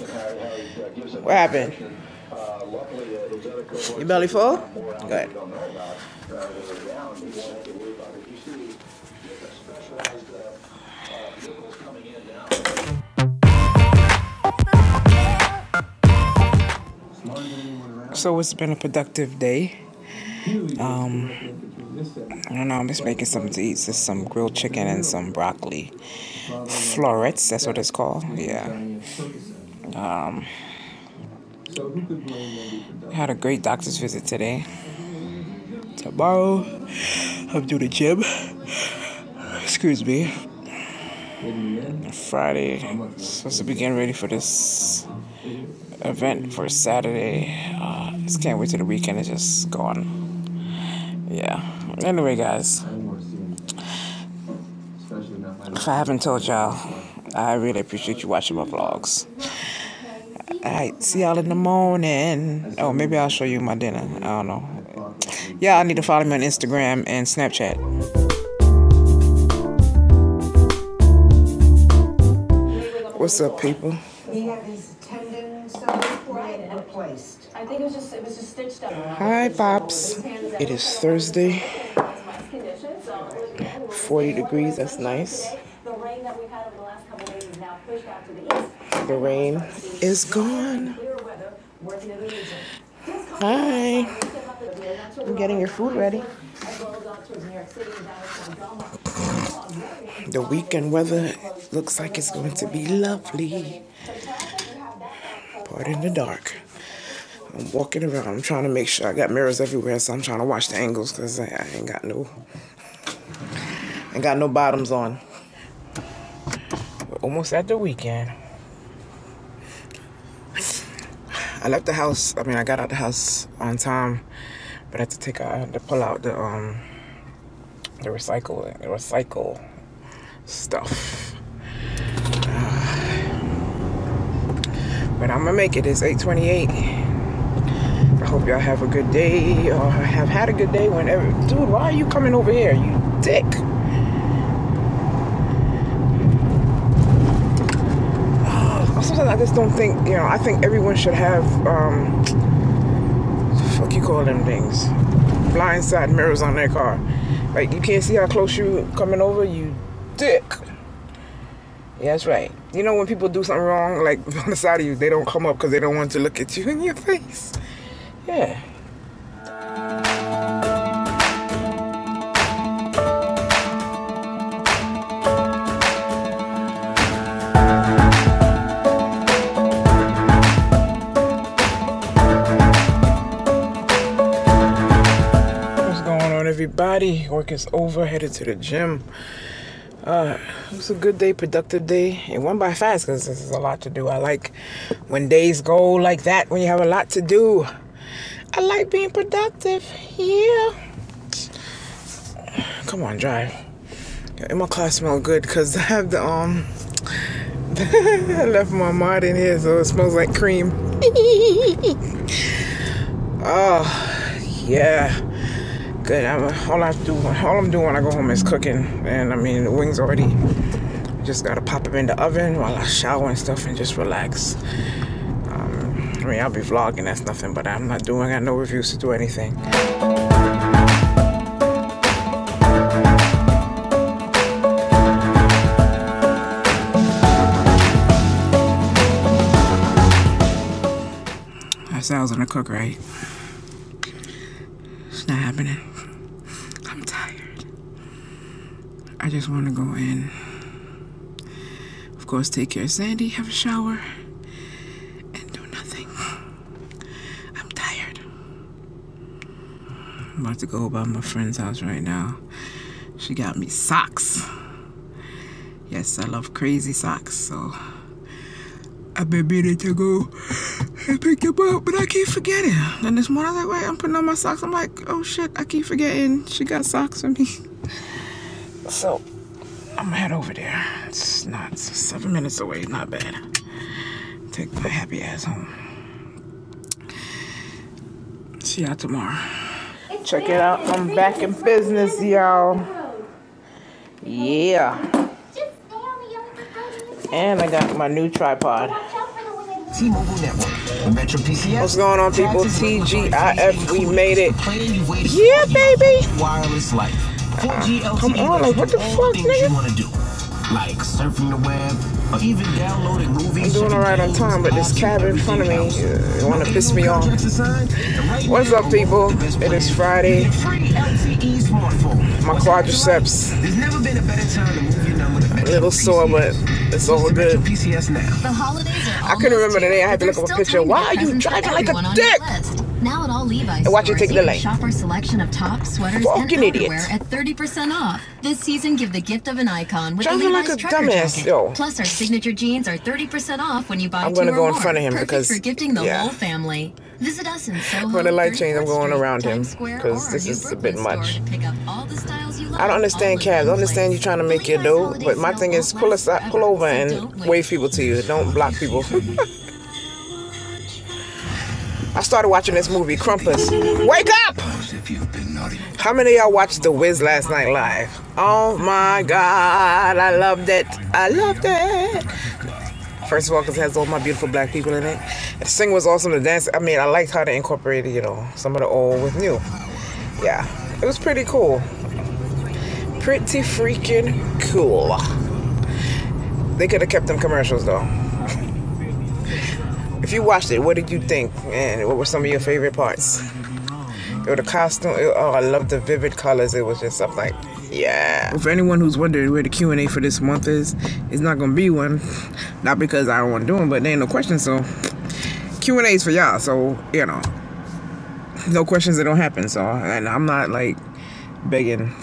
What happened? Your belly full? Good. So it's been a productive day. Um, I don't know, I'm just making something to eat. Just some grilled chicken and some broccoli. Florets, that's what it's called. Yeah. Um, had a great doctor's visit today. Tomorrow, I'm doing the gym. Excuse me. Friday, supposed to be getting ready for this event for Saturday. Uh, just can't wait till the weekend is just gone. Yeah. Anyway, guys, if I haven't told y'all, I really appreciate you watching my vlogs. Alright, see y'all in the morning. Oh, maybe I'll show you my dinner. I don't know. Yeah, I need to follow me on Instagram and Snapchat. What's up, people? Hi, Pops. It is Thursday. 40 degrees, that's nice. The rain is gone. Hi. I'm getting your food ready. The weekend weather looks like it's going to be lovely. Part in the dark. I'm walking around. I'm trying to make sure I got mirrors everywhere, so I'm trying to watch the angles because I, I ain't got no, ain't got no bottoms on. Almost at the weekend. I left the house. I mean, I got out the house on time, but I had to take. I had to pull out the um, the recycle, the recycle stuff. Uh, but I'm gonna make it. It's 8:28 I hope y'all have a good day or have had a good day whenever. Dude, why are you coming over here? You dick. Sometimes I just don't think, you know, I think everyone should have, um, fuck you call them things? Blind side mirrors on their car. Like, you can't see how close you coming over, you dick. Yeah, that's right. You know when people do something wrong, like on the side of you, they don't come up because they don't want to look at you in your face. Yeah. Everybody? Work is over, headed to the gym. Uh, it was a good day, productive day. It went by fast because there's a lot to do. I like when days go like that, when you have a lot to do. I like being productive. Yeah. Come on, drive. And my car smell good because I have the um. I left my mod in here, so it smells like cream. oh, yeah. I'm, all I do, all I'm doing when I go home is cooking, and I mean the wings already. Just gotta pop them in the oven while I shower and stuff, and just relax. Um, I mean, I'll be vlogging, that's nothing, but I'm not doing, I got no reviews to do anything. I was gonna cook, right? It's not happening. I'm tired. I just want to go in. Of course, take care of Sandy, have a shower. And do nothing. I'm tired. I'm about to go by my friend's house right now. She got me socks. Yes, I love crazy socks, so I've been meaning to go and pick them up, but I keep forgetting. And this morning I was like, wait, I'm putting on my socks. I'm like, oh shit, I keep forgetting she got socks for me. So I'm gonna head over there. It's not it's seven minutes away, not bad. Take my happy ass home. See y'all tomorrow. Check it out. I'm back in business, y'all. Yeah. And I got my new tripod. T-Mobile network. Metro PCS. What's going on, people? TGIF, we made it. Yeah, baby. Wireless life. 4G come on, like, what the all fuck, nigga? you want to do, like surfing the web or even downloading movies. I'm doing all right on time, but this cab in front of me uh, want to piss me off. What's up, people? It is Friday. My quadriceps There's never been a better time to move your number to a little sore, but it's all good. PCS now. The holidays are I couldn't remember the almost day. I had to look up a picture. Why are you driving like a everyone on dick? Now at all Levi's And watch you stores, take the lane. Shop our selection of tops, sweaters, Fucking and idiot. outerwear at 30% off. This season, give the gift of an icon with Driving the like Levi's a dumbass, jacket. yo. Plus, our signature jeans are 30% off when you buy I'm two gonna or go in more. front of him Perfect because- for gifting the yeah. whole family. Visit us in Soho. When the light change, I'm going around him, Times Square, 'cause or this is a bit much. store to pick up all the styles you love, I don't understand cabs. I understand you trying to make your Levi's dough, but my thing is pull last aside, pull over and wave people to you. Don't block people. I started watching this movie, Krampus. Wake up! How many y'all watched The Wiz last night live? Oh my God, I loved it. I loved it. First of all, because it has all my beautiful black people in it. The singing was awesome. The dance, I mean, I liked how they incorporated, you know, some of the old with new. Yeah, it was pretty cool. Pretty freaking cool. They could have kept them commercials though. If you watched it, what did you think? And what were some of your favorite parts? Or the costume? Oh, I love the vivid colors. It was just stuff like, yeah. For anyone who's wondering where the Q and A for this month is, it's not gonna be one. Not because I don't want to do them, but there ain't no questions. So Q and A's for y'all. So you know, no questions that don't happen. So and I'm not like begging.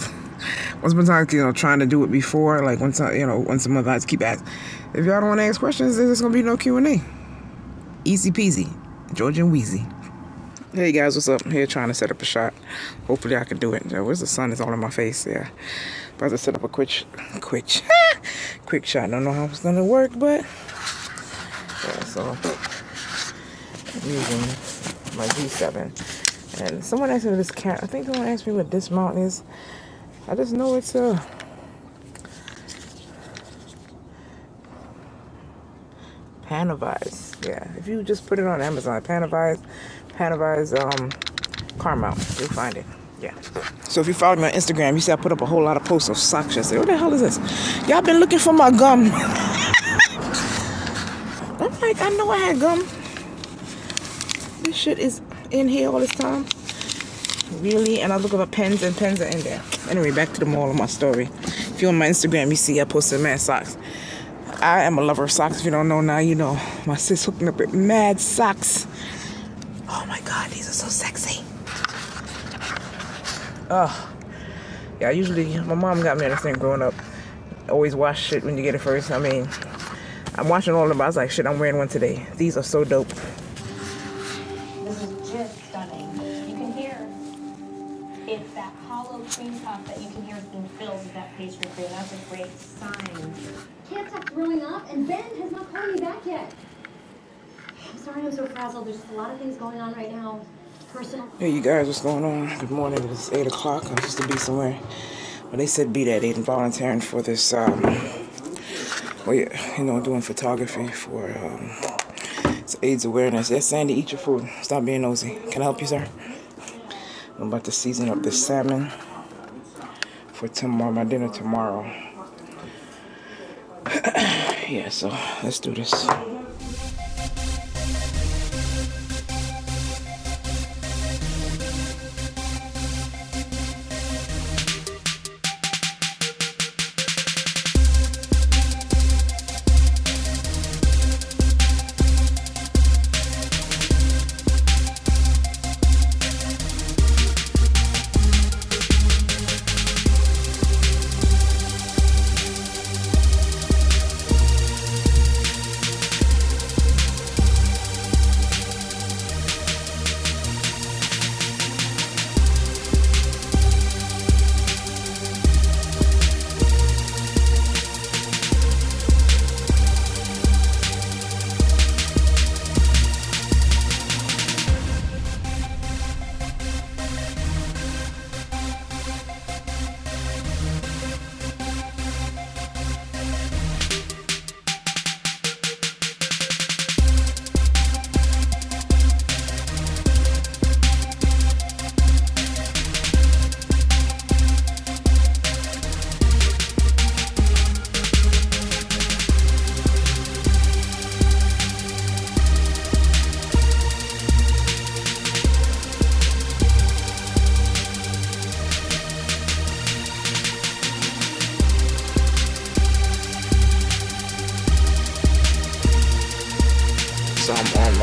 Once upon a time, you know, trying to do it before, like once, you know, once a month, I just keep asking. If y'all don't want to ask questions, there's gonna be no Q and A. Easy peasy, Georgian Wheezy. Hey guys, what's up? I'm here trying to set up a shot. Hopefully I can do it. Where's the sun? It's all in my face. Yeah, about to set up a quick, quick, quick shot. Don't know how it's gonna work, but yeah. So I'm using my G7, and someone asked me this cat. I think someone asked me what this mount is. I just know it's a. Panavise. Yeah, if you just put it on Amazon, Panavise, Panavise um, you'll find it. Yeah. So if you follow me on Instagram, you see I put up a whole lot of posts of socks yesterday. What the hell is this? Y'all been looking for my gum. I'm like, I know I had gum. This shit is in here all this time. Really? And I look up pens and pens are in there. Anyway, back to the moral of my story. If you're on my Instagram, you see I posted mad socks. I am a lover of socks. If you don't know now, you know. My sis hooked me up with mad socks. Oh my god, these are so sexy. Oh. Yeah, usually my mom got me on this thing growing up. Always wash shit when you get it first. I mean, I'm watching all of them, but I was like, shit, I'm wearing one today. These are so dope. Frazzled. There's just a lot of things going on right now. Personal. Hey, you guys, what's going on? Good morning. It's 8 o'clock. I'm supposed to be somewhere. Well, they said be that 8 and volunteering for this, um, well, yeah, you know, doing photography for, um, AIDS awareness. Yes, Sandy, eat your food. Stop being nosy. Can I help you, sir? I'm about to season up this salmon for tomorrow, my dinner tomorrow. yeah, so let's do this.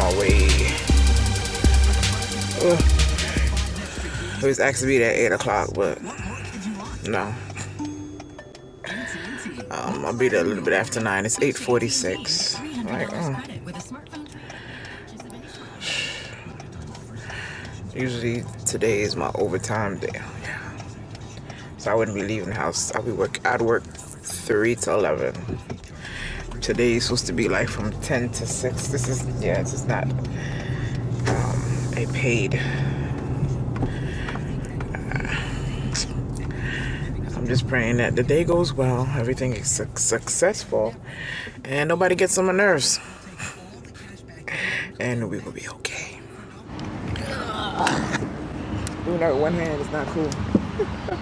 My way. Ugh. It was actually be at 8 o'clock, but no. Um, I'll be there a little bit after 9. It's 8.46. Like, mm. Usually today is my overtime day. So I wouldn't be leaving the house. I'll be work. I'd work three to eleven. Today is supposed to be like from ten to six. This is yeah. This is not um, a paid. Uh, I'm just praying that the day goes well, everything is su successful, and nobody gets on my nerves, and we will be okay. Doing that with one hand is not cool.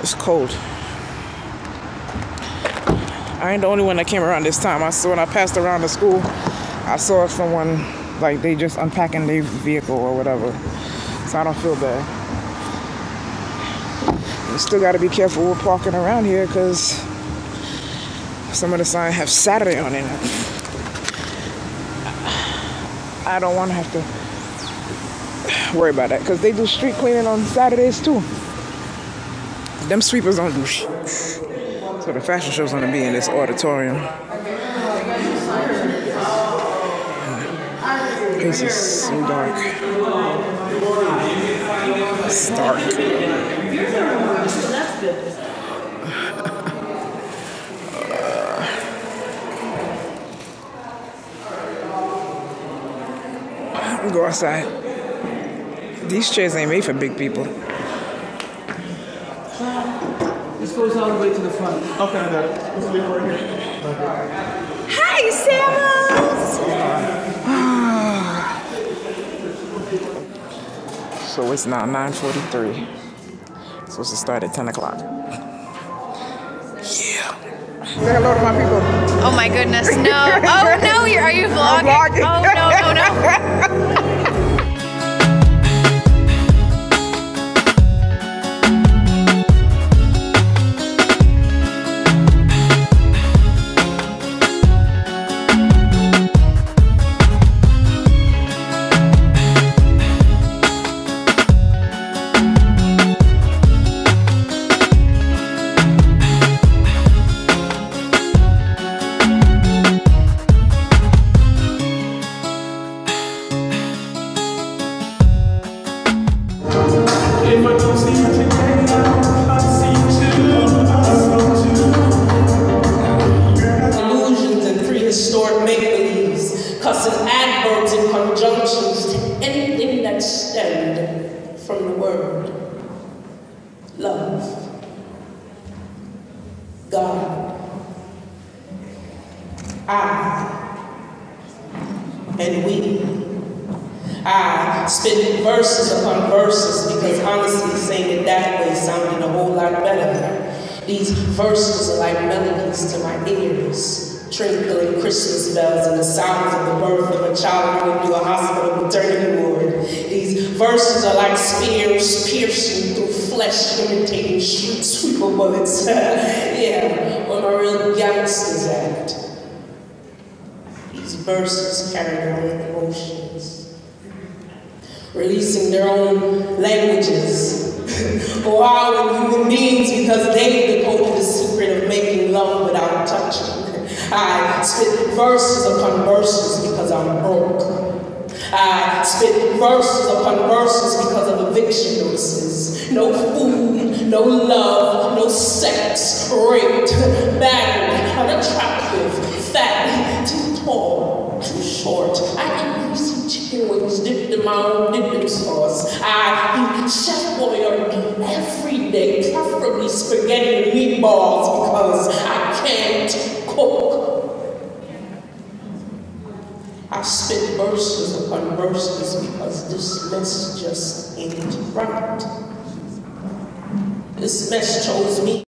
It's cold. I ain't the only one that came around this time. I saw when I passed around the school, I saw someone like they just unpacking their vehicle or whatever. So I don't feel bad. You still got to be careful with parking around here because some of the signs have Saturday on it. I don't want to have to worry about that because they do street cleaning on Saturdays too. Them sweepers don't do shit. So the fashion show's gonna be in this auditorium. This is so dark. It's dark. Go outside. These chairs ain't made for big people. This goes all the way to the front. Okay, I got it. Let's leave right here. Hi, Samus! so it's now 9.43. Supposed to start at 10 o'clock. Yeah. Say hello to my people. Oh my goodness, no. Oh no, you're, are you vlogging? vlogging. Oh no, no, And we. I spit verses upon verses because honestly saying it that way sounded a whole lot better. These verses are like melodies to my ears, twinkling Christmas bells and the sounds of the birth of a child going through a hospital maternity ward. These verses are like spears piercing through flesh, imitating street sweeper bullets. yeah, where my real gangsters at. Verses carry their own emotions releasing their own languages. our human beings because they decoded the secret of making love without touching. I spit verses upon verses because I'm broke. I spit verses upon verses because of eviction notices. No food, no love, no sex, raped, battered, unattractive, fat, too tall, too short. I eat greasy chicken wings dipped in my own dipping sauce. I eat Chef Boyardee every day, preferably spaghetti and meatballs because I can't cook. I spit verses upon verses because this mess just ain't right. This mess chose me.